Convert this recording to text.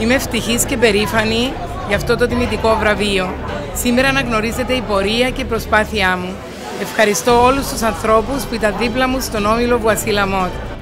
Είμαι ευτυχής και περήφανη για αυτό το τιμητικό βραβείο. Σήμερα αναγνωρίζεται η πορεία και η προσπάθειά μου. Ευχαριστώ όλους τους ανθρώπους που ήταν δίπλα μου στον Όμιλο Βουασίλα Μότ.